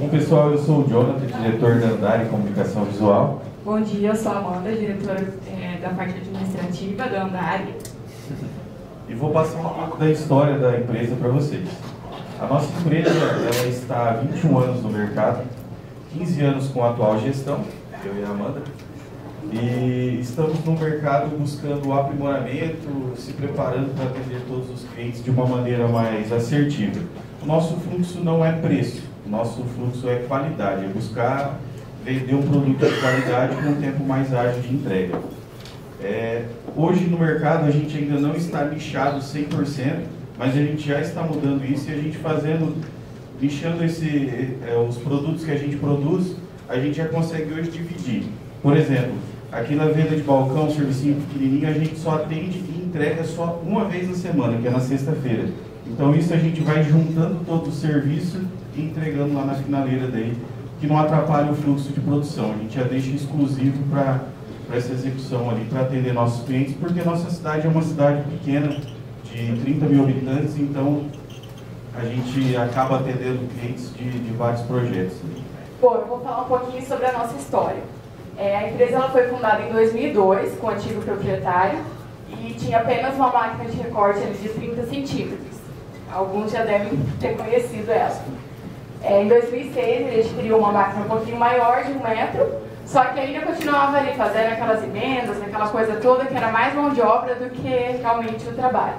Bom pessoal, eu sou o Jonathan, diretor da Andar Comunicação Visual. Bom dia, eu sou a Amanda, diretora é, da parte administrativa da Andari. E vou passar um pouco da história da empresa para vocês. A nossa empresa ela está há 21 anos no mercado, 15 anos com a atual gestão, eu e a Amanda, e estamos no mercado buscando o aprimoramento, se preparando para atender todos os clientes de uma maneira mais assertiva. O nosso fluxo não é preço, nosso fluxo é qualidade, é buscar vender um produto de qualidade com um tempo mais ágil de entrega. É, hoje no mercado a gente ainda não está nichado 100%, mas a gente já está mudando isso e a gente fazendo, nichando esse, é, os produtos que a gente produz, a gente já consegue hoje dividir. Por exemplo, aqui na venda de balcão, servicinho pequenininho, a gente só atende e entrega só uma vez na semana, que é na sexta-feira. Então isso a gente vai juntando todo o serviço entregando lá na finaleira daí, que não atrapalha o fluxo de produção. A gente já deixa exclusivo para essa execução ali, para atender nossos clientes, porque nossa cidade é uma cidade pequena, de 30 mil habitantes, então a gente acaba atendendo clientes de, de vários projetos. Bom, eu vou falar um pouquinho sobre a nossa história. É, a empresa ela foi fundada em 2002 com o antigo proprietário e tinha apenas uma máquina de recorte de 30 centímetros. Alguns já devem ter conhecido ela. É, em 2006 ele adquiriu uma máquina um pouquinho maior, de um metro, só que ainda continuava ali fazendo aquelas emendas, aquela coisa toda que era mais mão de obra do que realmente o trabalho.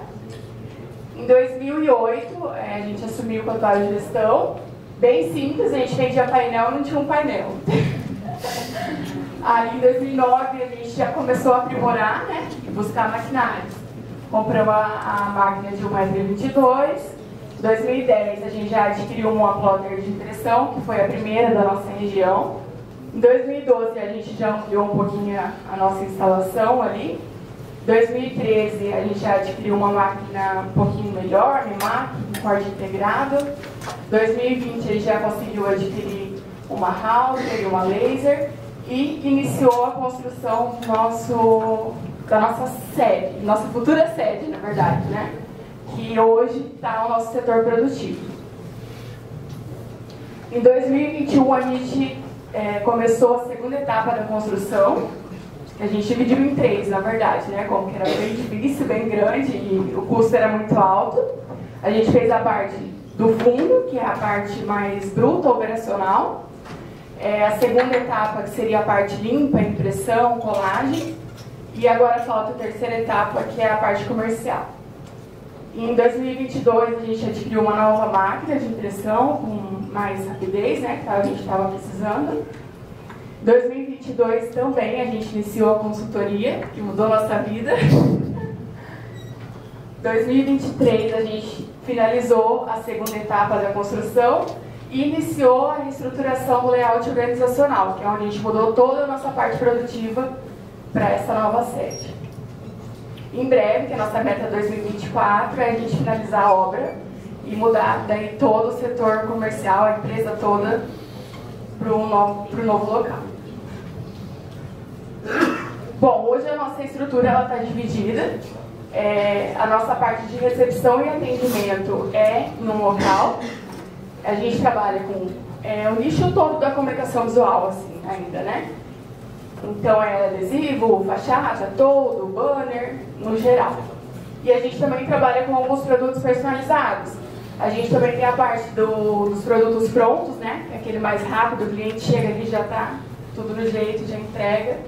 Em 2008 é, a gente assumiu com a atual gestão, bem simples, a gente vendia painel, não tinha um painel. Aí em 2009 a gente já começou a aprimorar, né, buscar maquinários. Compramos a, a máquina de 1,22m, 2010 a gente já adquiriu uma plotter de impressão, que foi a primeira da nossa região. Em 2012 a gente já ampliou um pouquinho a, nossa instalação ali. Em 2013 a gente já adquiriu uma máquina um pouquinho melhor, MAC, um corte integrado. Em 2020 a gente já conseguiu adquirir uma Hauser e uma laser e iniciou a construção do nosso, da nossa sede, nossa futura sede, na verdade, né? Que hoje está no nosso setor produtivo. Em 2021, a gente é, começou a segunda etapa da construção, a gente dividiu em três, na verdade, né? Como que era bem difícil, bem grande e o custo era muito alto. A gente fez a parte do fundo, que é a parte mais bruta, operacional. É, a segunda etapa, que seria a parte limpa, impressão, colagem. E agora falta a terceira etapa, que é a parte comercial. Em 2022 a gente adquiriu uma nova máquina de impressão com mais rapidez, né, que a gente estava precisando. Em 2022 também a gente iniciou a consultoria, que mudou nossa vida. Em 2023 a gente finalizou a segunda etapa da construção e iniciou a reestruturação do layout organizacional, que é onde a gente mudou toda a nossa parte produtiva para essa nova sede. Em breve, que a nossa meta 2024 é a gente finalizar a obra e mudar daí todo o setor comercial, a empresa toda, para o novo, novo local. Bom, hoje a nossa estrutura está dividida. É, a nossa parte de recepção e atendimento é num local. A gente trabalha com é, o nicho todo da comunicação visual, assim, ainda, né? Então é adesivo, fachada, todo, banner, no geral. E a gente também trabalha com alguns produtos personalizados. A gente também tem a parte do, dos produtos prontos, né? É aquele mais rápido, o cliente chega ali já está tudo no jeito, já entrega.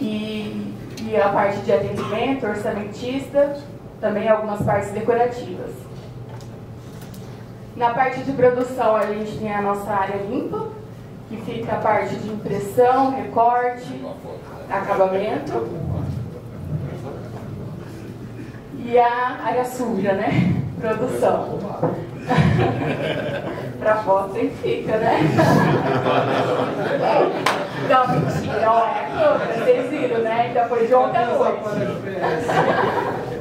E, e a parte de atendimento, orçamentista, também algumas partes decorativas. Na parte de produção, a gente tem a nossa área limpa, que fica a parte de impressão, recorte, acabamento. E a área suja, né? Produção. pra foto sempre fica, né? Não, mentira, ó, é a câmera, vocês viram, né? Ainda foi de ontem à noite.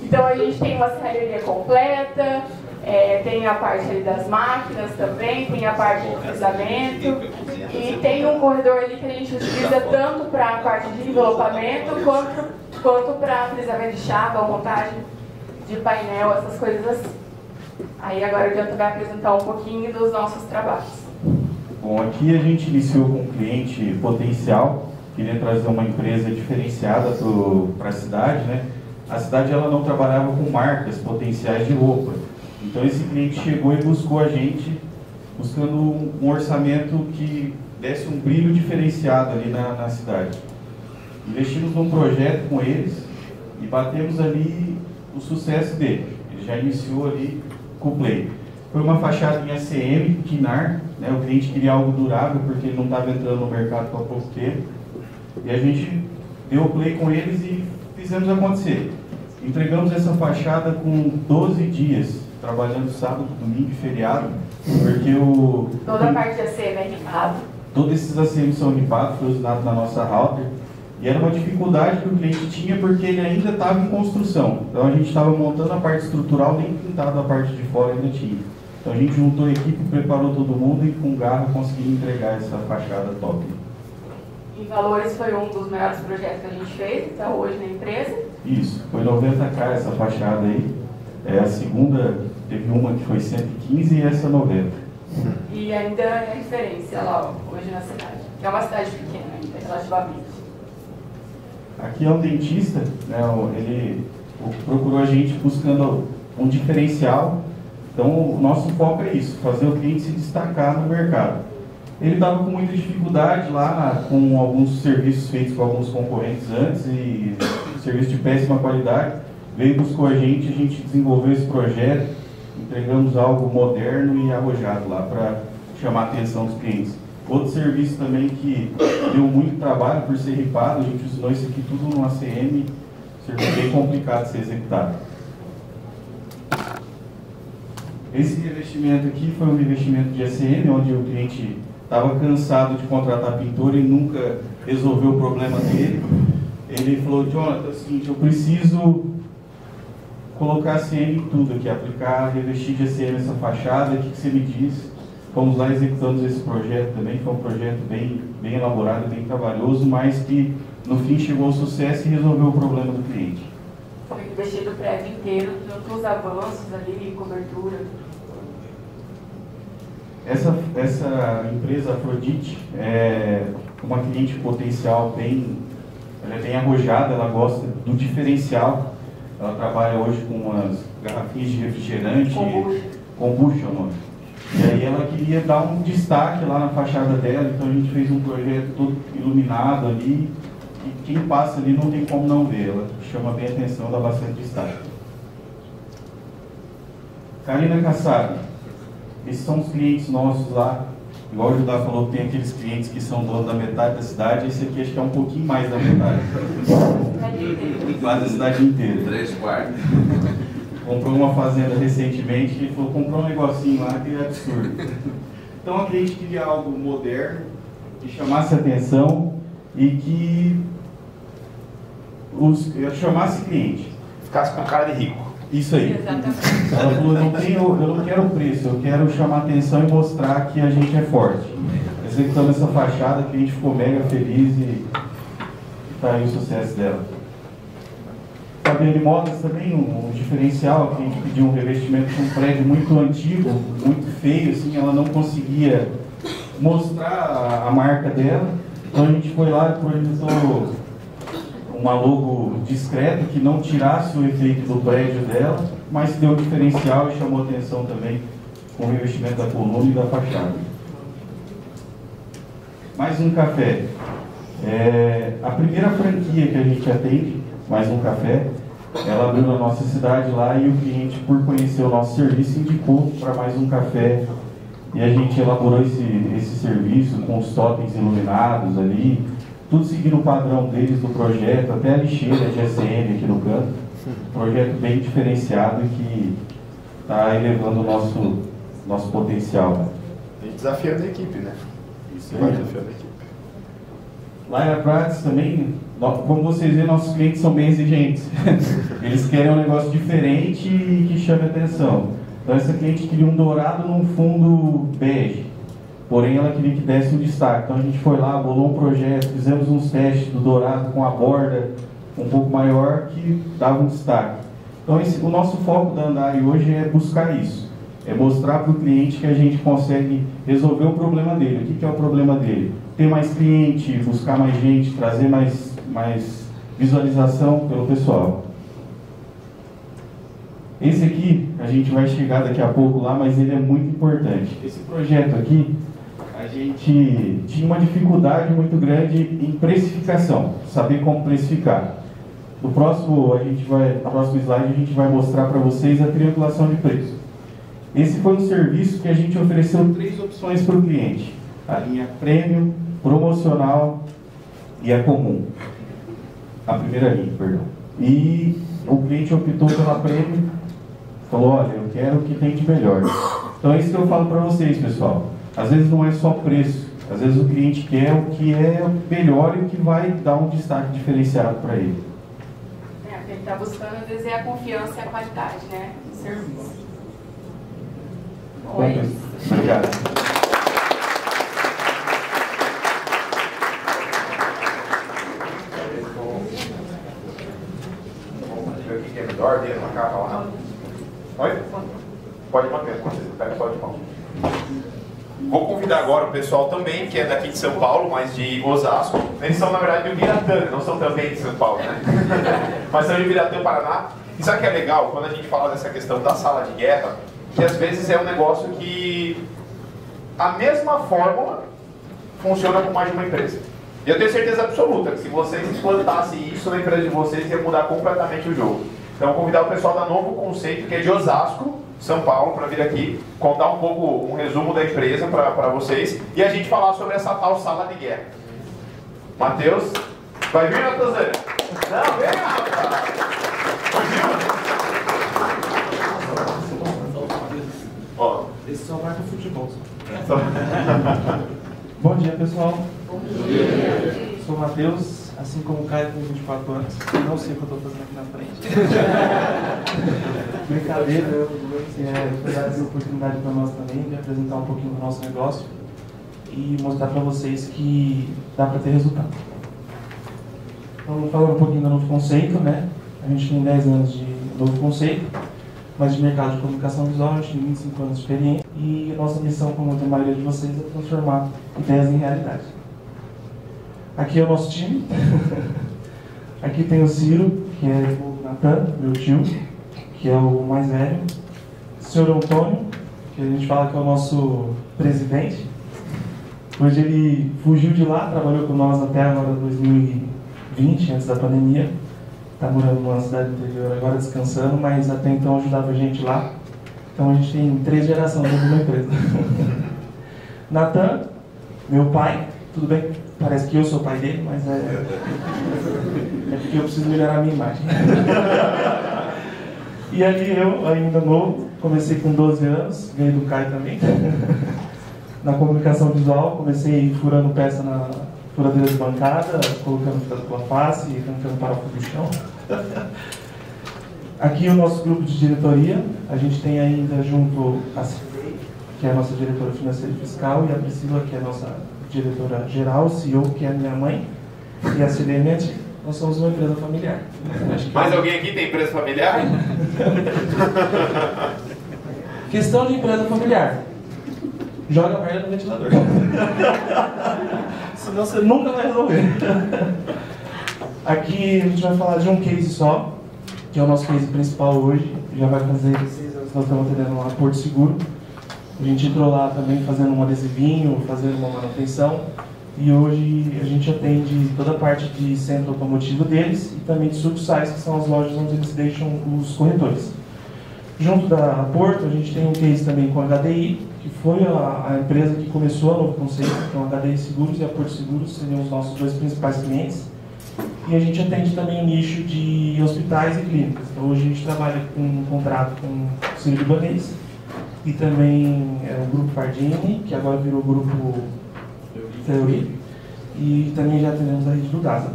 Então a gente tem uma serraria completa, é, tem a parte ali das máquinas também, tem a parte de frisamento e tem um corredor ali que a gente utiliza tanto para a parte de envelopamento quanto, quanto para frisamento de chapa, montagem de painel, essas coisas assim. Aí agora o Jonathan vai apresentar um pouquinho dos nossos trabalhos. Bom, aqui a gente iniciou com um cliente potencial, queria trazer uma empresa diferenciada para a cidade, né? A cidade ela não trabalhava com marcas potenciais de roupa. Então esse cliente chegou e buscou a gente, buscando um orçamento que desse um brilho diferenciado ali na, na cidade. Investimos num projeto com eles e batemos ali o sucesso dele. Ele já iniciou ali com o Play. Foi uma fachada em ACM, Kinar, né? o cliente queria algo durável porque ele não estava entrando no mercado há pouco tempo. E a gente deu o play com eles e fizemos acontecer. Entregamos essa fachada com 12 dias, trabalhando sábado, domingo e feriado, porque o... Toda a parte de ACM é limpada. Todos esses ACM são limpados, foi usado na nossa router. E era uma dificuldade que o cliente tinha porque ele ainda estava em construção. Então a gente estava montando a parte estrutural, nem pintado a parte de fora ainda tinha. Então a gente juntou a equipe, preparou todo mundo e com garra conseguimos entregar essa fachada top. Em valores foi um dos melhores projetos que a gente fez até então, hoje na empresa. Isso, foi 90k essa fachada aí. É, a segunda teve uma que foi 115 e essa 90. E ainda é referência lá hoje na cidade, que é uma cidade pequena ainda, relativamente. Aqui é um dentista, né, ele procurou a gente buscando um diferencial. Então, o nosso foco é isso, fazer o cliente se destacar no mercado. Ele estava com muita dificuldade lá com alguns serviços feitos com alguns concorrentes antes e serviço de péssima qualidade. Veio buscou a gente, a gente desenvolveu esse projeto, entregamos algo moderno e arrojado lá para chamar a atenção dos clientes. Outro serviço também que deu muito trabalho por ser ripado, a gente ensinou isso aqui tudo no ACM, serviço bem complicado de ser executado. Esse revestimento aqui foi um revestimento de ACM, onde o cliente estava cansado de contratar pintor e nunca resolveu o problema dele. Ele falou, Jonathan, é o seguinte, eu preciso colocar ACM em tudo aqui, aplicar, revestir de ACM essa fachada, o que, que você me diz? Fomos lá executando esse projeto também, foi um projeto bem, bem elaborado, bem trabalhoso, mas que no fim chegou ao sucesso e resolveu o problema do cliente. Foi investido o prédio inteiro, tanto os avanços ali, cobertura. Essa, essa empresa Afrodite é uma cliente potencial bem, ela é bem arrojada, ela gosta do diferencial. Ela trabalha hoje com umas garrafinhas de refrigerante, kombucha, kombucha e aí ela queria dar um destaque lá na fachada dela, então a gente fez um projeto todo iluminado ali, e quem passa ali não tem como não ver, ela chama bem a atenção, dá bastante destaque. Karina Kassab, esses são os clientes nossos lá, igual o Judá falou, tem aqueles clientes que são donos da metade da cidade, esse aqui acho que é um pouquinho mais da metade. Quase a cidade inteira. Três quartos comprou uma fazenda recentemente e falou, comprou um negocinho lá que é absurdo. Então a cliente queria algo moderno, que chamasse atenção e que os, chamasse cliente. Ficasse com cara de rico. Isso aí. Exatamente. Ela falou, eu não, tenho, eu não quero preço, eu quero chamar atenção e mostrar que a gente é forte. Executando essa fachada, a gente ficou mega feliz e está aí o sucesso dela. Fabiane Modas também, um, um, diferencial, que a gente pediu um revestimento de um prédio muito antigo, muito feio, assim, ela não conseguia mostrar a, a marca dela. Então a gente foi lá e projetou uma logo discreta que não tirasse o efeito do prédio dela, mas deu um diferencial e chamou atenção também com o revestimento da coluna e da fachada. Mais um café. É, a primeira franquia que a gente atende mais um café. Ela abriu na nossa cidade lá e o cliente, por conhecer o nosso serviço, indicou para mais um café. E a gente elaborou esse, esse serviço com os totens iluminados ali, tudo seguindo o padrão deles do projeto, até a lixeira de SM aqui no canto. projeto bem diferenciado e que está elevando o nosso, nosso potencial. Né? E desafiando a equipe, né? Isso aí. Desafiando a equipe. Lá em Prates também como vocês veem, nossos clientes são bem exigentes. Eles querem um negócio diferente e que chame atenção. Então, essa cliente queria um dourado num fundo bege, porém ela queria que desse um destaque. Então, a gente foi lá, bolou um projeto, fizemos uns testes do dourado com a borda um pouco maior que dava um destaque. Então, esse, o nosso foco da Andai hoje é buscar isso. É mostrar para o cliente que a gente consegue resolver o problema dele. O que, que é o problema dele? Ter mais cliente, buscar mais gente, trazer mais, mais visualização pelo pessoal. Esse aqui, a gente vai chegar daqui a pouco lá, mas ele é muito importante. Esse projeto aqui, a gente tinha uma dificuldade muito grande em precificação, saber como precificar. No próximo, a gente vai, no próximo slide, a gente vai mostrar para vocês a triangulação de preço. Esse foi um serviço que a gente ofereceu três opções para o cliente: a linha premium, promocional e a comum. A primeira linha, perdão. E o cliente optou pela premium Falou, olha, eu quero o que tem de melhor. Então é isso que eu falo para vocês, pessoal. Às vezes não é só preço. Às vezes o cliente quer o que é melhor e o que vai dar um destaque diferenciado para ele. É, ele está buscando, às vezes, é a confiança e a qualidade, né? Do serviço. Bom, é Obrigado. Oi? Pode manter, pega só de mão. Vou convidar agora o pessoal também, que é daqui de São Paulo, mas de Osasco. Eles são, na verdade, do Biratã, não são também de São Paulo, né? mas são de Biratã, Paraná. E sabe o que é legal? Quando a gente fala dessa questão da sala de guerra, que às vezes é um negócio que a mesma fórmula funciona com mais de uma empresa. E eu tenho certeza absoluta que se vocês implantassem isso na empresa de vocês, ia mudar completamente o jogo. Então, convidar o pessoal da Novo Conceito, que é de Osasco, São Paulo, para vir aqui contar um pouco, um resumo da empresa para vocês e a gente falar sobre essa tal sala de guerra. Matheus, vai vir, Matheus? Não, vem, rapaz! Ó, esse só vai pro futebol. Bom dia, pessoal. Bom dia. Sou o Matheus, assim como o Caio com 24 anos, não sei o que eu estou fazendo aqui na frente. Brincadeira, eu, é, dar essa oportunidade para nós também de apresentar um pouquinho do nosso negócio e mostrar para vocês que dá para ter resultado. Então, falando um pouquinho do novo conceito, né? A gente tem 10 anos de novo conceito, mas de mercado de comunicação visual a gente tem 25 anos de experiência e nossa missão, como a maioria de vocês, é transformar ideias em realidade. Aqui é o nosso time. Aqui tem o Ciro, que é o Natan, meu tio, que é o mais velho. O senhor Antônio, que a gente fala que é o nosso presidente. Hoje ele fugiu de lá, trabalhou com nós até agora 2020, antes da pandemia. Está morando numa cidade interior agora descansando, mas até então ajudava a gente lá. Então a gente tem três gerações dentro da empresa. Natan, meu pai, tudo bem? Parece que eu sou o pai dele, mas é. É porque eu preciso melhorar a minha imagem. E ali eu, ainda novo, comecei com 12 anos, veio do Caio também. Na comunicação visual, comecei furando peça na furadeira de bancada, colocando dupla face arrancando parafuso no chão. Aqui o nosso grupo de diretoria, a gente tem ainda junto a Cidei, que é a nossa diretora financeira e fiscal, e a Priscila, que é a nossa diretora geral, CEO, que é a minha mãe, e a Silene nós somos uma empresa familiar. Mais alguém aqui tem empresa familiar? Questão de empresa familiar. Joga merda no ventilador. Senão você nunca vai resolver. Aqui a gente vai falar de um case só, que é o nosso case principal hoje. Já vai fazer seis anos que nós estamos atendendo lá Porto Seguro. A gente entrou lá também fazendo um adesivinho, fazendo uma manutenção. E hoje a gente atende toda a parte de centro automotivo deles e também de sucursais, que são as lojas onde eles deixam os corretores. Junto da Porto, a gente tem um case também com a HDI, que foi a, a empresa que começou a novo conceito, então a HDI Seguros e a Porto Seguros seriam os nossos dois principais clientes. E a gente atende também o nicho de hospitais e clínicas. Então hoje a gente trabalha com um contrato com o Sírio Libanês, e também é, o Grupo Pardini, que agora virou o Grupo Theory, e também já atendemos a rede do Gaza.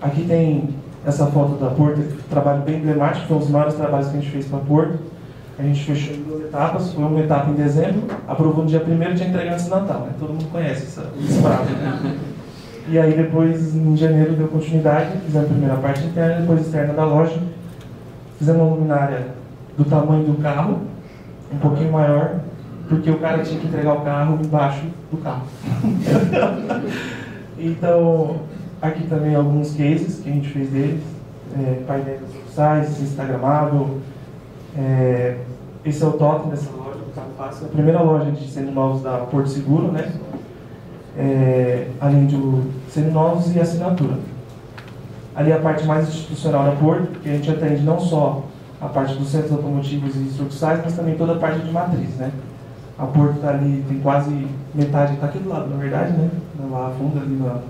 Aqui tem essa foto da Porto, trabalho bem emblemático, foi um dos maiores trabalhos que a gente fez para a Porto. A gente fechou em duas etapas, foi uma etapa em dezembro, aprovou no dia 1 de entrega antes do Natal, né? todo mundo conhece essa, esse prazo. Né? E aí depois, em janeiro, deu continuidade, fizemos a primeira parte interna, depois externa da loja, fizemos uma luminária do tamanho do carro, um pouquinho maior, porque o cara tinha que entregar o carro embaixo do carro. então, aqui também alguns cases que a gente fez deles, é, painéis sites, instagramável. É, esse é o totem dessa loja, o Carro Fácil, a primeira loja de seminovos da Porto Seguro, né? É, além de seminovos e assinatura. Ali é a parte mais institucional da Porto, que a gente atende não só a parte dos centros automotivos e estruturais, mas também toda a parte de matriz, né? A Porto está ali, tem quase metade, está aqui do lado, na verdade, né? Lá funda ali na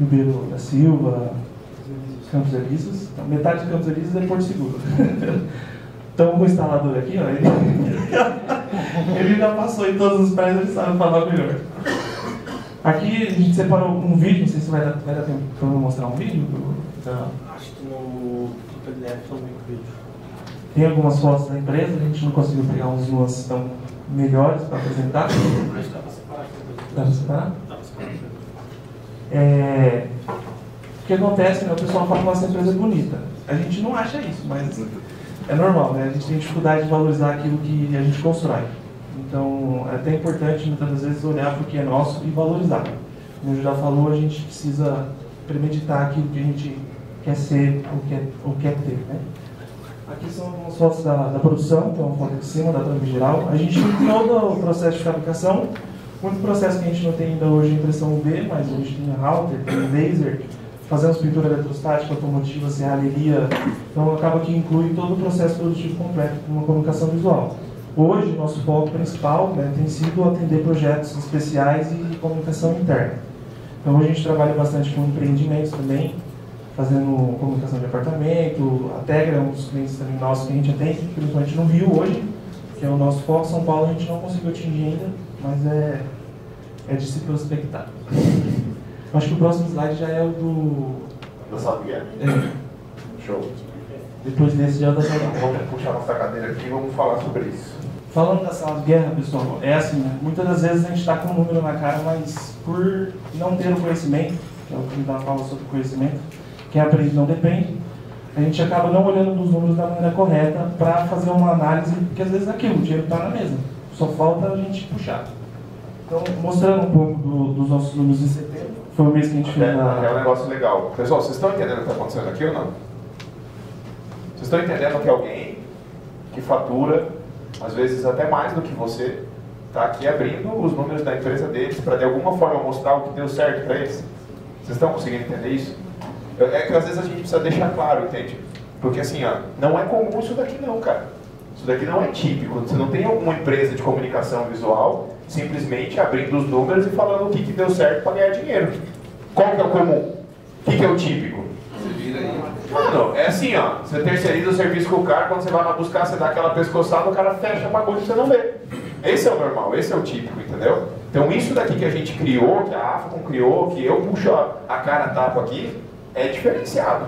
Ribeiro da Silva, Campos Elíseos. Então, metade de Campos Elíseos é Porto Seguro. então o instalador aqui, ó, ele, ele já passou em todos os prédios, ele sabe falar melhor. Aqui a gente separou um vídeo, não sei se vai dar, vai dar tempo para eu mostrar um vídeo. Do, Acho que no PDF vídeo. Tem algumas fotos da empresa, a gente não conseguiu pegar uns nuances tão melhores para apresentar. Que dá para separar. Dá para separar? Dá para separar. É, o que acontece, né, o pessoal fala que nossa empresa é bonita. A gente não acha isso, mas é normal, né? A gente tem dificuldade de valorizar aquilo que a gente constrói. Então, é até importante, muitas vezes, olhar para o que é nosso e valorizar. Como o já falou, a gente precisa premeditar aquilo que a gente quer ser ou quer, ou quer ter, né? Aqui são algumas fotos da, da produção, então uma foto de cima, da trama geral. A gente tem todo o processo de fabricação, muito processo que a gente não tem ainda hoje impressão UV, mas a gente tem router, tem laser, fazemos pintura eletrostática, automotiva, serralheria, então acaba que inclui todo o processo produtivo completo com uma comunicação visual. Hoje, nosso foco principal né, tem sido atender projetos especiais e comunicação interna. Então, hoje a gente trabalha bastante com empreendimentos também, fazendo comunicação de apartamento, a Tegra é um dos clientes também nossos que a gente atende, principalmente no Rio hoje, que é o nosso foco. São Paulo a gente não conseguiu atingir ainda, mas é, é de se prospectar. Acho que o próximo slide já é o do. Da Sabia? É. Show. Depois desse já é o da sala Vamos puxar nossa cadeira aqui e vamos falar sobre isso. Falando da sala de guerra, pessoal, é assim, né? muitas das vezes a gente está com um número na cara, mas por não ter o conhecimento, que é o que a fala sobre conhecimento, quem aprende não depende, a gente acaba não olhando os números da maneira correta para fazer uma análise, porque às vezes é aquilo, o dinheiro está na mesa, só falta a gente puxar. Então, mostrando um pouco do, dos nossos números de setembro, foi o mês que a gente fez a... É um negócio legal. Pessoal, vocês estão entendendo o que está acontecendo aqui ou não? Vocês estão entendendo que alguém que fatura, às vezes até mais do que você, está aqui abrindo os números da empresa deles para de alguma forma mostrar o que deu certo para eles? Vocês estão conseguindo entender isso? É que às vezes a gente precisa deixar claro, entende? Porque assim, ó, não é comum isso daqui não, cara. Isso daqui não é típico. Você não tem alguma empresa de comunicação visual simplesmente abrindo os números e falando o que, que deu certo para ganhar dinheiro. Qual que é o comum? O que, que é o típico? Mano, é assim, ó. Você terceiriza o serviço com o cara, quando você vai lá buscar, você dá aquela pescoçada, o cara fecha a bagulho e você não vê. Esse é o normal, esse é o típico, entendeu? Então isso daqui que a gente criou, que a AFCON criou, que eu puxo a cara tapa aqui, é diferenciado.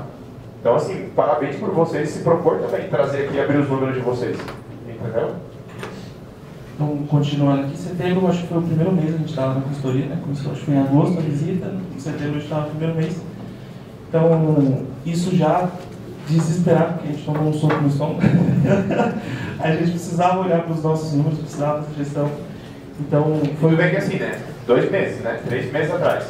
Então assim, parabéns por vocês se propor também trazer aqui e abrir os números de vocês. Entendeu? Então, continuando aqui, setembro acho que foi o primeiro mês que a gente estava na consultoria, né? Começou acho que foi em agosto a visita, em setembro a gente estava no primeiro mês. Então, isso já desesperado, porque a gente tomou um soco no estômago. a gente precisava olhar para os nossos números, precisava da gestão. Então, foi. Tudo bem que assim, né? Dois meses, né? Três meses atrás.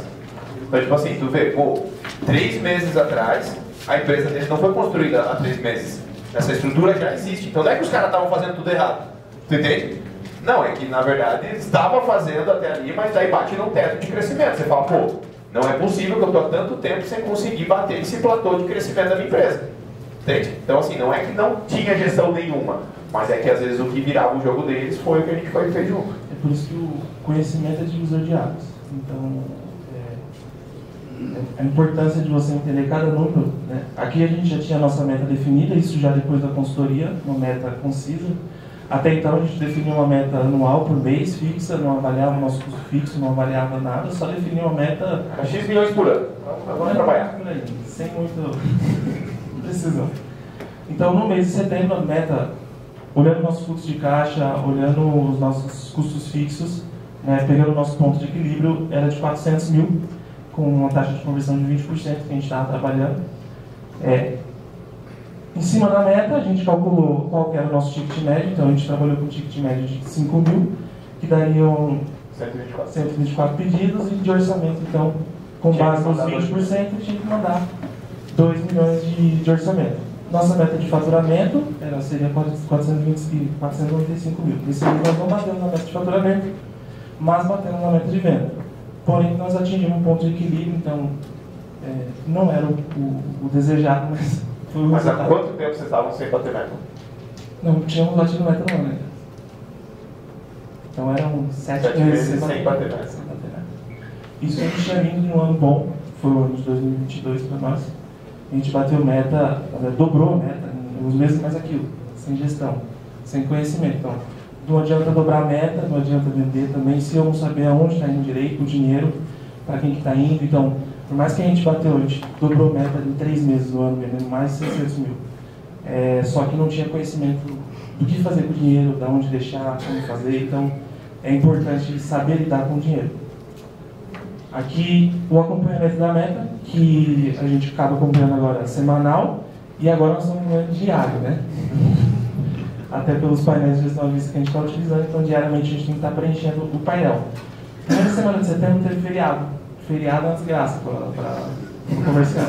Então, tipo assim, tu vê, pô, três meses atrás, a empresa deles não foi construída há três meses. Essa estrutura já existe. Então não é que os caras estavam fazendo tudo errado. Tu entende? Não, é que na verdade estava fazendo até ali, mas daí bate no teto de crescimento. Você fala, pô, não é possível que eu estou há tanto tempo sem conseguir bater esse platô de crescimento da minha empresa. Entende? Então, assim, não é que não tinha gestão nenhuma, mas é que às vezes o que virava o jogo deles foi o que a gente foi fez junto. É por isso que o conhecimento é divisor de águas. Então, a importância de você entender cada número. Né? Aqui a gente já tinha a nossa meta definida, isso já depois da consultoria, uma meta concisa. Até então a gente definia uma meta anual por mês fixa, não avaliava o nosso custo fixo, não avaliava nada, só definia uma meta. X milhões por ano. Vamos trabalhar. Aí, sem muito precisão. Então no mês de setembro a meta, olhando o nosso fluxo de caixa, olhando os nossos custos fixos, né, pegando o nosso ponto de equilíbrio, era de 400 mil, com uma taxa de conversão de 20% que a gente estava trabalhando. É, Em cima da meta, a gente calculou qual era o nosso ticket médio, então a gente trabalhou com um ticket médio de 5 mil, que dariam 124. 124 pedidos, e de orçamento, então, com Tinha base nos mandar 20%, tinha que mandar 2 milhões de, de orçamento. Nossa meta de faturamento era, seria 420 495 mil. Desse mês nós não batemos na meta de faturamento, mas batemos na meta de venda. Porém, nós atingimos um ponto de equilíbrio, então é, não era o, o- o desejado, mas foi o Mas há quanto tempo vocês estavam sem bater meta? Não tínhamos batido meta ano ainda. Então eram sete, Sete meses sem bater meta. Isso a gente tinha vindo num ano bom, foi o ano de 2022 para nós. A gente bateu meta, dobrou a meta, uns meses mais aquilo, sem gestão, sem conhecimento. Então, não adianta dobrar a meta, não adianta vender também, se eu não saber aonde está indo direito o dinheiro, para quem que está indo. Então, por mais que a gente bateu, a gente dobrou a meta em três meses do ano, vendendo mais de 600 mil. É, só que não tinha conhecimento do que fazer com o dinheiro, de onde deixar, como fazer. Então, é importante saber lidar com o dinheiro. Aqui, o acompanhamento da meta, que a gente acaba acompanhando agora semanal, e agora nós estamos acompanhando diário, né? Até pelos painéis de gestão de que a gente está utilizando, então diariamente a gente tem que estar preenchendo o painel. Primeira semana de setembro teve feriado. Feriado é uma desgraça para o comerciante.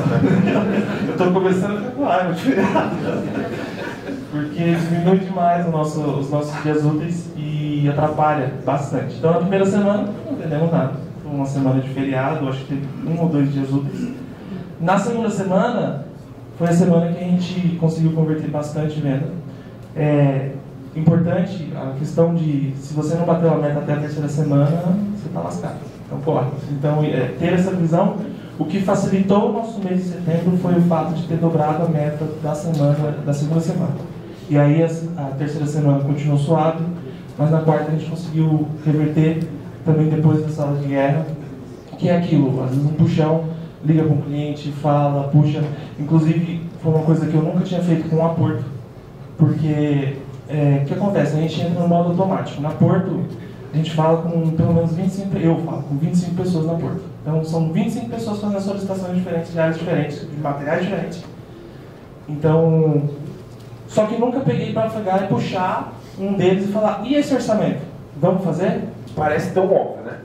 Eu estou começando a ficar de feriado. Porque diminui demais nosso- os nossos dias úteis e atrapalha bastante. Então, na primeira semana, não vendemos nada. Foi uma semana de feriado, acho que teve um ou dois dias úteis. Na segunda semana, foi a semana que a gente conseguiu converter bastante venda. É importante a questão de, se você não bateu a meta até a terceira semana, você está lascado. Então, corre. Então, é, ter essa visão, o que facilitou o nosso mês de setembro foi o fato de ter dobrado a meta da semana, da segunda semana. E aí a, a terceira semana continuou suave, mas na quarta a gente conseguiu reverter também depois da sala de guerra, que é aquilo, às vezes um puxão, liga com o cliente, fala, puxa. Inclusive, foi uma coisa que eu nunca tinha feito com o Aporto, porque é, o que acontece? A gente entra no modo automático. Na Porto, a gente fala com pelo menos 25, eu falo com 25 pessoas na Porto. Então são 25 pessoas fazendo solicitações diferentes, de áreas diferentes, de materiais diferentes. Então, só que nunca peguei para pegar e puxar um deles e falar, e esse orçamento? Vamos fazer? Parece tão óbvio, né?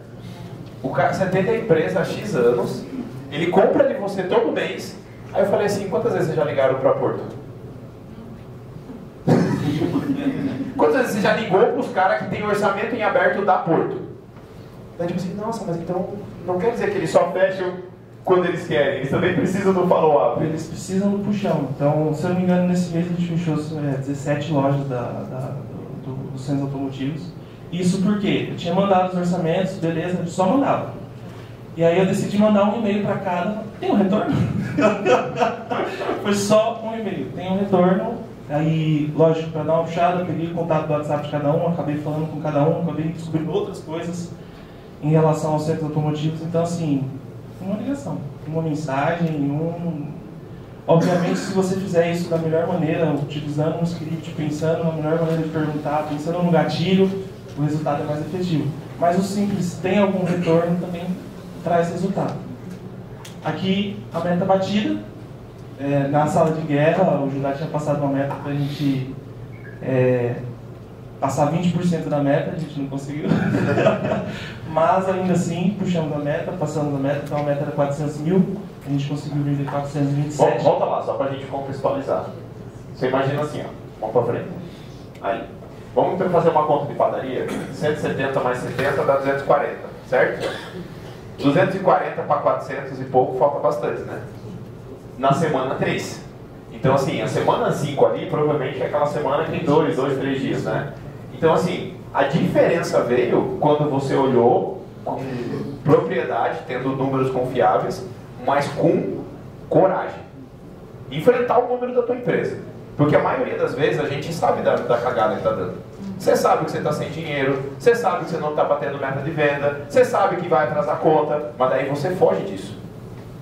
O cara, você tem a empresa há X anos, ele compra de você todo mês. Aí eu falei assim, quantas vezes vocês já ligaram para Porto? Quantas vezes você já ligou para os caras que tem orçamento em aberto da Porto? Daí tipo assim, nossa, mas então não quer dizer que eles só fecham quando eles querem, eles também precisam do follow-up. Eles precisam do puxão. Então, se eu não me engano, nesse mês a gente fechou é, 17 lojas da, da, do, do, dos centros automotivos. Isso porque eu tinha mandado os orçamentos, beleza, eu só mandava. E aí eu decidi mandar um e-mail para cada. Tem um retorno? Foi só um e-mail. Tem um retorno. Aí, lógico, para dar uma puxada, peguei o contato do WhatsApp de cada um, acabei falando com cada um, acabei descobrindo outras coisas em relação aos centros automotivos. Então, assim, uma ligação, uma mensagem, um. Obviamente, se você fizer isso da melhor maneira, utilizando um script, pensando na melhor maneira de perguntar, pensando no gatilho, o resultado é mais efetivo. Mas o simples tem algum retorno também traz resultado. Aqui a meta batida. É, na sala de guerra, o Judá tinha passado uma meta para a gente é, passar 20% da meta, a gente não conseguiu. Mas ainda assim, puxamos a meta, passamos a meta, então a meta era 400 mil, a gente conseguiu vender 427. Vol- Volta lá, só pra gente contextualizar. Você imagina assim, ó, mão pra frente. Aí. Vamos então fazer uma conta de padaria? 170 mais 70 dá 240, certo? 240 para 400 e pouco falta bastante, né? Na semana 3. Então, assim, a semana 5 ali provavelmente é aquela semana que tem 2, 2, 3 dias, né? Então, assim, a diferença veio quando você olhou com propriedade, tendo números confiáveis, mas com coragem. Enfrentar o número da tua empresa. Porque a maioria das vezes a gente sabe da, da cagada que está dando. Você sabe que você está sem dinheiro, você sabe que você não está batendo meta de venda, você sabe que vai atrasar conta, mas daí você foge disso.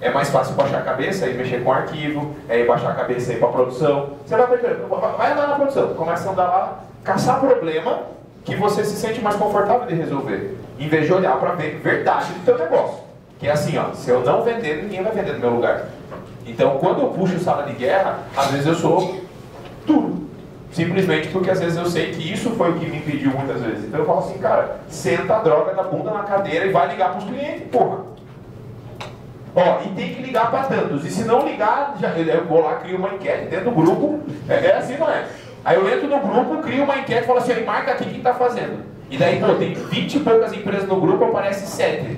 É mais fácil baixar a cabeça e mexer com arquivo, é baixar a cabeça e ir para produção. Você vai, vai lá na produção, começa a andar lá, caçar problema que você se sente mais confortável de resolver. Em vez de olhar para ver verdade do teu negócio. Que é assim, ó, se eu não vender, ninguém vai vender no meu lugar. Então, quando eu puxo sala de guerra, às vezes eu sou Tudo. Simplesmente porque às vezes eu sei que isso foi o que me impediu muitas vezes. Então eu falo assim, cara, senta a droga da bunda na cadeira e vai ligar para os clientes, porra. Ó, e tem que ligar para tantos. E se não ligar, já, eu vou lá, crio uma enquete dentro do grupo. É, é assim, não é? Aí eu entro no grupo, crio uma enquete e falo assim, marca aqui quem está fazendo. E daí, pô, tem 20 e poucas empresas no grupo, aparece 7.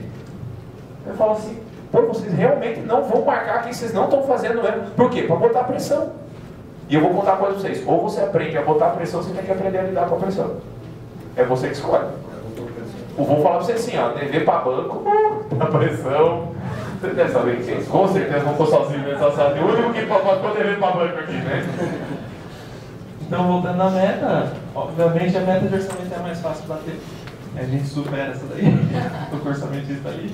Eu falo assim, pô, vocês realmente não vão marcar quem vocês não estão fazendo mesmo. Por quê? Para botar pressão. E eu vou contar uma coisa pra vocês. Ou você aprende a botar pressão, ou você tem que aprender a lidar com a pressão. É você que escolhe. Eu vou falar pra você assim, ó, dever para banco, a pressão. Você que vocês com certeza não estou sozinho nessa sala. O único que pode dever para banco aqui, né? Então, voltando à meta, obviamente a meta de orçamento é mais fácil de bater. A gente supera essa daí, o orçamentista ali.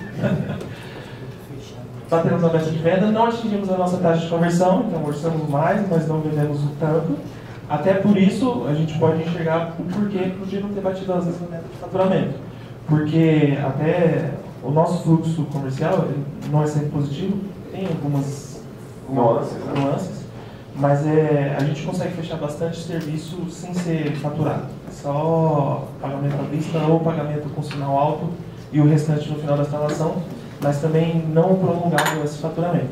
Batemos a meta de venda, não atingimos a nossa taxa de conversão, então orçamos mais, mas não vendemos o tanto. Até por isso, a gente pode enxergar o porquê de não ter batido às vezes a meta de faturamento. Porque até o nosso fluxo comercial não é sempre positivo, tem algumas nuances, né? nuances mas é, a gente consegue fechar bastante serviço sem ser faturado. É só pagamento à vista ou pagamento com sinal alto e o restante no final da instalação, mas também não prolongado esse faturamento.